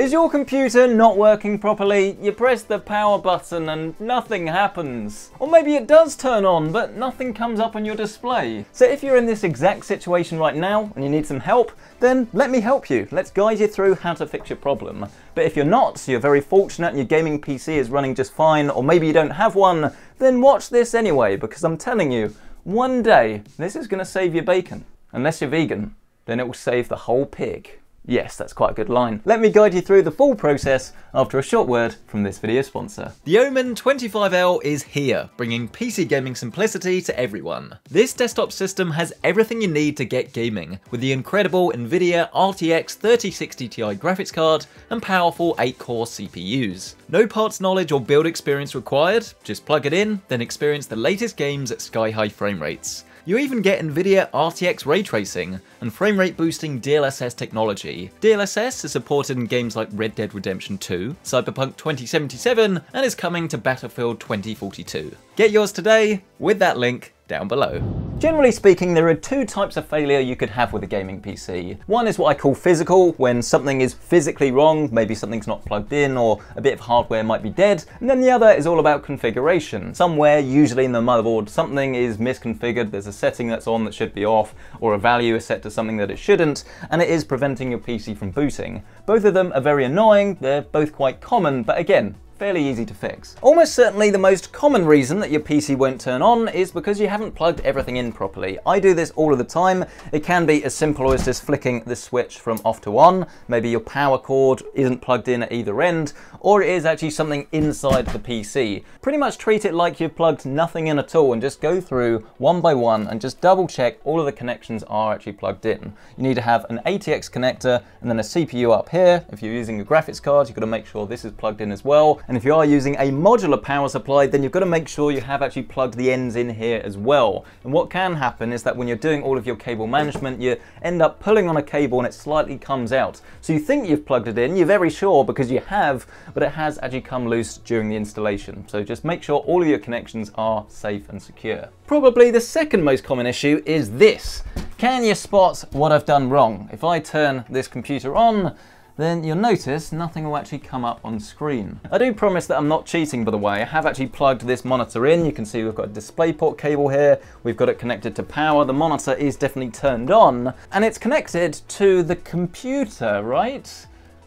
Is your computer not working properly? You press the power button and nothing happens. Or maybe it does turn on, but nothing comes up on your display. So if you're in this exact situation right now and you need some help, then let me help you. Let's guide you through how to fix your problem. But if you're not, you're very fortunate and your gaming PC is running just fine, or maybe you don't have one, then watch this anyway, because I'm telling you, one day this is gonna save your bacon. Unless you're vegan, then it will save the whole pig. Yes, that's quite a good line. Let me guide you through the full process after a short word from this video sponsor. The Omen 25L is here, bringing PC gaming simplicity to everyone. This desktop system has everything you need to get gaming, with the incredible NVIDIA RTX 3060 Ti graphics card and powerful 8-core CPUs. No parts knowledge or build experience required, just plug it in, then experience the latest games at sky-high frame rates. You even get NVIDIA RTX ray tracing and frame rate boosting DLSS technology. DLSS is supported in games like Red Dead Redemption 2, Cyberpunk 2077, and is coming to Battlefield 2042. Get yours today with that link down below. Generally speaking, there are two types of failure you could have with a gaming PC. One is what I call physical, when something is physically wrong, maybe something's not plugged in or a bit of hardware might be dead. And then the other is all about configuration. Somewhere, usually in the motherboard, something is misconfigured, there's a setting that's on that should be off, or a value is set to something that it shouldn't, and it is preventing your PC from booting. Both of them are very annoying, they're both quite common, but again, fairly easy to fix. Almost certainly the most common reason that your PC won't turn on is because you haven't plugged everything in properly. I do this all of the time. It can be as simple as just flicking the switch from off to on. Maybe your power cord isn't plugged in at either end, or it is actually something inside the PC. Pretty much treat it like you've plugged nothing in at all and just go through one by one and just double check all of the connections are actually plugged in. You need to have an ATX connector and then a CPU up here. If you're using a graphics card, you've got to make sure this is plugged in as well. And if you are using a modular power supply, then you've got to make sure you have actually plugged the ends in here as well. And what can happen is that when you're doing all of your cable management, you end up pulling on a cable and it slightly comes out. So you think you've plugged it in, you're very sure because you have, but it has actually come loose during the installation. So just make sure all of your connections are safe and secure. Probably the second most common issue is this. Can you spot what I've done wrong? If I turn this computer on, then you'll notice nothing will actually come up on screen. I do promise that I'm not cheating by the way, I have actually plugged this monitor in, you can see we've got a DisplayPort cable here, we've got it connected to power, the monitor is definitely turned on, and it's connected to the computer, right?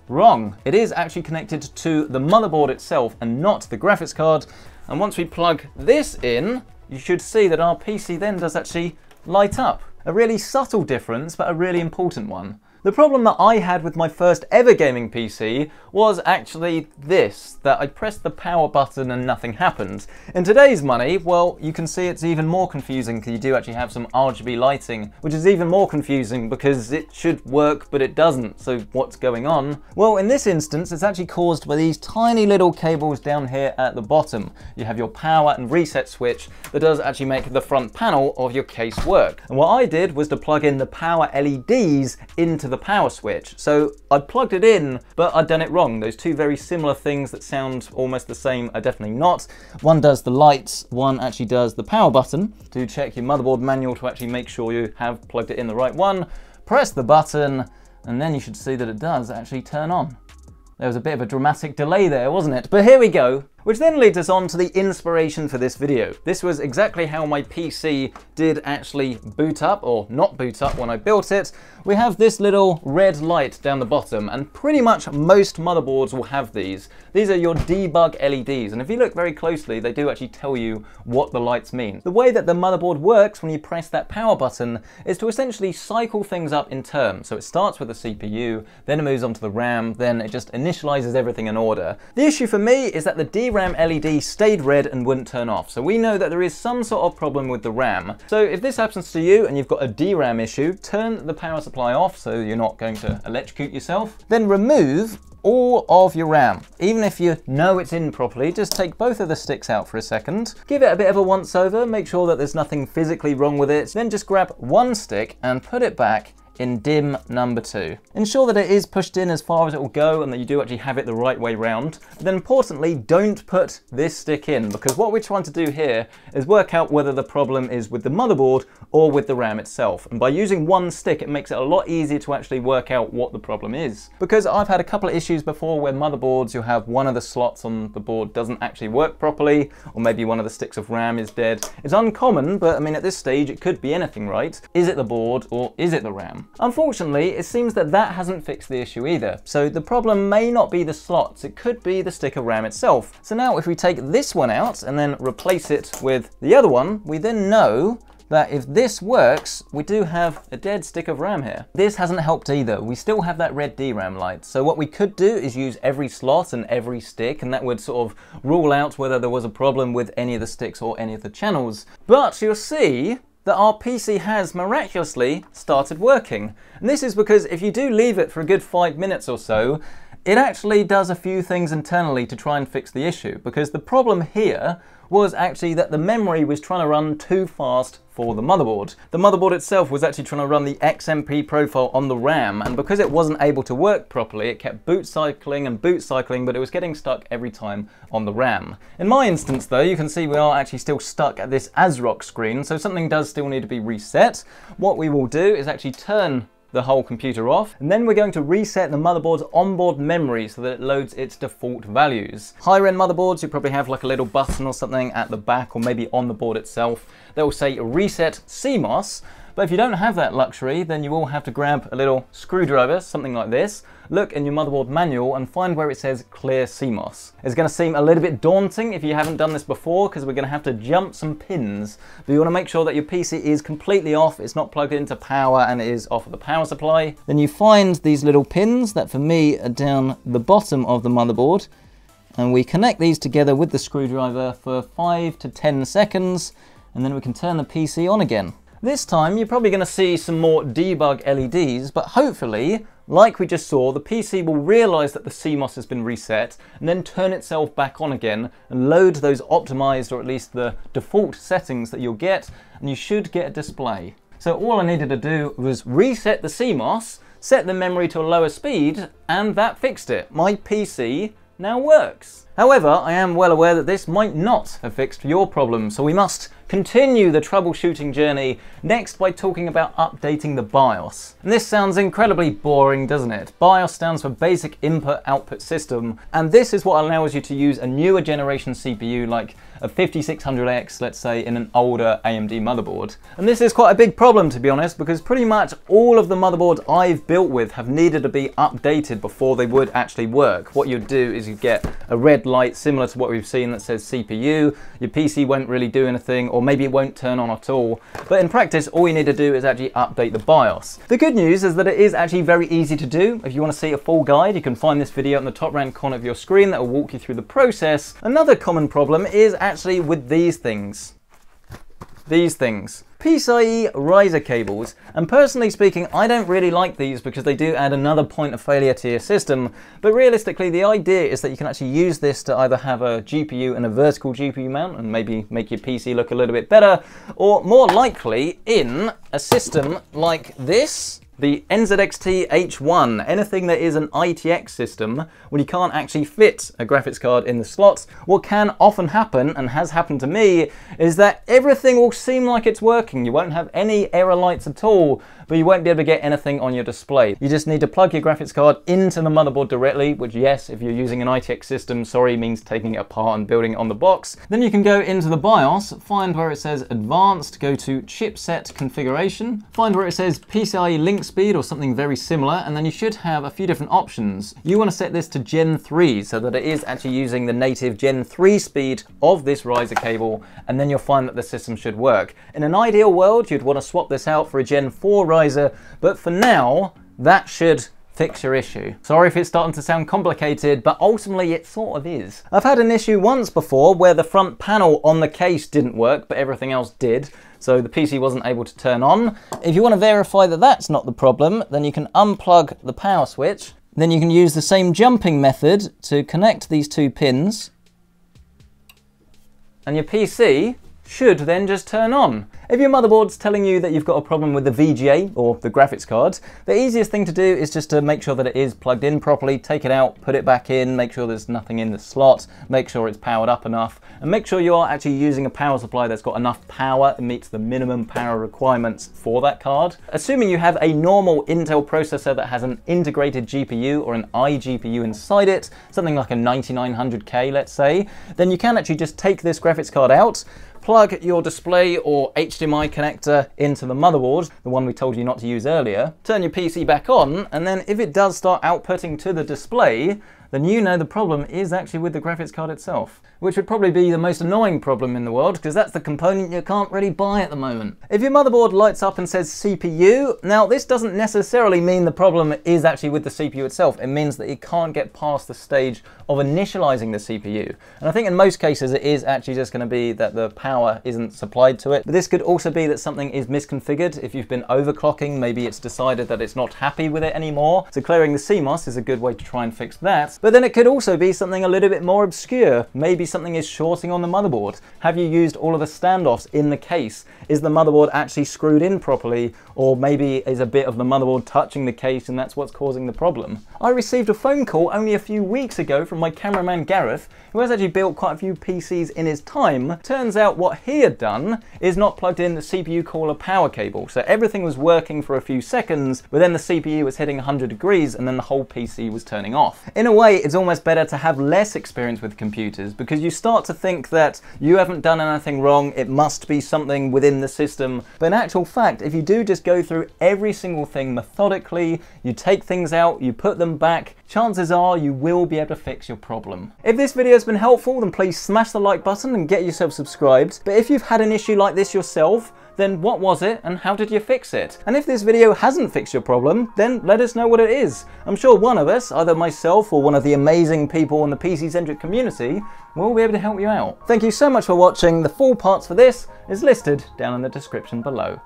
Wrong. It is actually connected to the motherboard itself and not the graphics card. And once we plug this in, you should see that our PC then does actually light up. A really subtle difference, but a really important one. The problem that I had with my first ever gaming PC was actually this, that I pressed the power button and nothing happened. In today's money, well, you can see it's even more confusing because you do actually have some RGB lighting, which is even more confusing because it should work but it doesn't, so what's going on? Well, in this instance, it's actually caused by these tiny little cables down here at the bottom. You have your power and reset switch that does actually make the front panel of your case work. And what I did was to plug in the power LEDs into power switch. So I plugged it in, but I'd done it wrong. Those two very similar things that sound almost the same are definitely not. One does the lights, one actually does the power button. Do check your motherboard manual to actually make sure you have plugged it in the right one. Press the button, and then you should see that it does actually turn on. There was a bit of a dramatic delay there, wasn't it? But here we go. Which then leads us on to the inspiration for this video. This was exactly how my PC did actually boot up, or not boot up when I built it. We have this little red light down the bottom, and pretty much most motherboards will have these. These are your debug LEDs, and if you look very closely, they do actually tell you what the lights mean. The way that the motherboard works when you press that power button is to essentially cycle things up in terms. So it starts with the CPU, then it moves on to the RAM, then it just initializes everything in order. The issue for me is that the DRAM LED stayed red and wouldn't turn off. So we know that there is some sort of problem with the RAM. So if this happens to you and you've got a DRAM issue, turn the power supply off so you're not going to electrocute yourself. Then remove all of your RAM. Even if you know it's in properly, just take both of the sticks out for a second, give it a bit of a once over, make sure that there's nothing physically wrong with it, then just grab one stick and put it back in DIMM number two. Ensure that it is pushed in as far as it will go and that you do actually have it the right way round. But then importantly, don't put this stick in because what we're trying to do here is work out whether the problem is with the motherboard or with the RAM itself. And by using one stick, it makes it a lot easier to actually work out what the problem is. Because I've had a couple of issues before where motherboards, you have one of the slots on the board doesn't actually work properly, or maybe one of the sticks of RAM is dead. It's uncommon, but I mean, at this stage, it could be anything, right? Is it the board or is it the RAM? Unfortunately, it seems that that hasn't fixed the issue either. So the problem may not be the slots, it could be the stick of RAM itself. So now if we take this one out and then replace it with the other one, we then know that if this works, we do have a dead stick of RAM here. This hasn't helped either. We still have that red DRAM light. So what we could do is use every slot and every stick, and that would sort of rule out whether there was a problem with any of the sticks or any of the channels. But you'll see that our PC has miraculously started working. And this is because if you do leave it for a good five minutes or so, it actually does a few things internally to try and fix the issue. Because the problem here was actually that the memory was trying to run too fast for the motherboard. The motherboard itself was actually trying to run the XMP profile on the RAM, and because it wasn't able to work properly, it kept boot cycling and boot cycling, but it was getting stuck every time on the RAM. In my instance though, you can see we are actually still stuck at this ASRock screen, so something does still need to be reset. What we will do is actually turn the whole computer off. And then we're going to reset the motherboard's onboard memory so that it loads its default values. Higher end motherboards, you probably have like a little button or something at the back or maybe on the board itself They'll say reset CMOS. But if you don't have that luxury, then you will have to grab a little screwdriver, something like this, look in your motherboard manual and find where it says clear CMOS. It's going to seem a little bit daunting if you haven't done this before because we're going to have to jump some pins. But you want to make sure that your PC is completely off, it's not plugged into power and it is off of the power supply. Then you find these little pins that for me are down the bottom of the motherboard and we connect these together with the screwdriver for 5 to 10 seconds and then we can turn the PC on again. This time you're probably going to see some more debug LEDs, but hopefully, like we just saw, the PC will realise that the CMOS has been reset and then turn itself back on again and load those optimised or at least the default settings that you'll get and you should get a display. So all I needed to do was reset the CMOS, set the memory to a lower speed and that fixed it. My PC now works. However, I am well aware that this might not have fixed your problem, so we must continue the troubleshooting journey next by talking about updating the BIOS. And this sounds incredibly boring, doesn't it? BIOS stands for Basic Input Output System, and this is what allows you to use a newer generation CPU like a 5600X, let's say, in an older AMD motherboard. And this is quite a big problem, to be honest, because pretty much all of the motherboards I've built with have needed to be updated before they would actually work. What you'd do is you get a red light similar to what we've seen that says CPU. Your PC won't really do anything, or maybe it won't turn on at all. But in practice, all you need to do is actually update the BIOS. The good news is that it is actually very easy to do. If you want to see a full guide, you can find this video in the top right corner of your screen that will walk you through the process. Another common problem is actually with these things. These things. PCIe riser cables, and personally speaking, I don't really like these because they do add another point of failure to your system, but realistically the idea is that you can actually use this to either have a GPU and a vertical GPU mount and maybe make your PC look a little bit better, or more likely in a system like this, the NZXT H1, anything that is an ITX system, when you can't actually fit a graphics card in the slots, what can often happen, and has happened to me, is that everything will seem like it's working. You won't have any error lights at all, but you won't be able to get anything on your display. You just need to plug your graphics card into the motherboard directly, which yes, if you're using an ITX system, sorry, means taking it apart and building it on the box. Then you can go into the BIOS, find where it says advanced, go to chipset configuration, find where it says PCIe link speed or something very similar, and then you should have a few different options. You want to set this to Gen 3 so that it is actually using the native Gen 3 speed of this riser cable, and then you'll find that the system should work. In an ideal world, you'd want to swap this out for a Gen 4 riser, but for now, that should fix your issue. Sorry if it's starting to sound complicated, but ultimately it sort of is. I've had an issue once before where the front panel on the case didn't work, but everything else did. So the PC wasn't able to turn on. If you want to verify that that's not the problem, then you can unplug the power switch. Then you can use the same jumping method to connect these two pins. And your PC should then just turn on. If your motherboard's telling you that you've got a problem with the VGA or the graphics card, the easiest thing to do is just to make sure that it is plugged in properly, take it out, put it back in, make sure there's nothing in the slot, make sure it's powered up enough, and make sure you are actually using a power supply that's got enough power and meets the minimum power requirements for that card. Assuming you have a normal Intel processor that has an integrated GPU or an iGPU inside it, something like a 9900K let's say, then you can actually just take this graphics card out, plug your display or HDMI connector into the motherboard, the one we told you not to use earlier, turn your PC back on, and then if it does start outputting to the display, then you know the problem is actually with the graphics card itself which would probably be the most annoying problem in the world because that's the component you can't really buy at the moment. If your motherboard lights up and says CPU, now this doesn't necessarily mean the problem is actually with the CPU itself. It means that it can't get past the stage of initializing the CPU. And I think in most cases it is actually just going to be that the power isn't supplied to it. But this could also be that something is misconfigured. If you've been overclocking, maybe it's decided that it's not happy with it anymore. So clearing the CMOS is a good way to try and fix that. But then it could also be something a little bit more obscure. Maybe something is shorting on the motherboard? Have you used all of the standoffs in the case? Is the motherboard actually screwed in properly? Or maybe is a bit of the motherboard touching the case and that's what's causing the problem? I received a phone call only a few weeks ago from my cameraman Gareth, who has actually built quite a few PCs in his time. Turns out what he had done is not plugged in the CPU cooler power cable. So everything was working for a few seconds, but then the CPU was hitting 100 degrees and then the whole PC was turning off. In a way, it's almost better to have less experience with computers because you start to think that you haven't done anything wrong, it must be something within the system. But in actual fact, if you do just go through every single thing methodically, you take things out, you put them back, chances are you will be able to fix your problem. If this video has been helpful, then please smash the like button and get yourself subscribed. But if you've had an issue like this yourself, then what was it and how did you fix it? And if this video hasn't fixed your problem, then let us know what it is. I'm sure one of us, either myself or one of the amazing people in the PC-centric community, will be able to help you out. Thank you so much for watching. The full parts for this is listed down in the description below.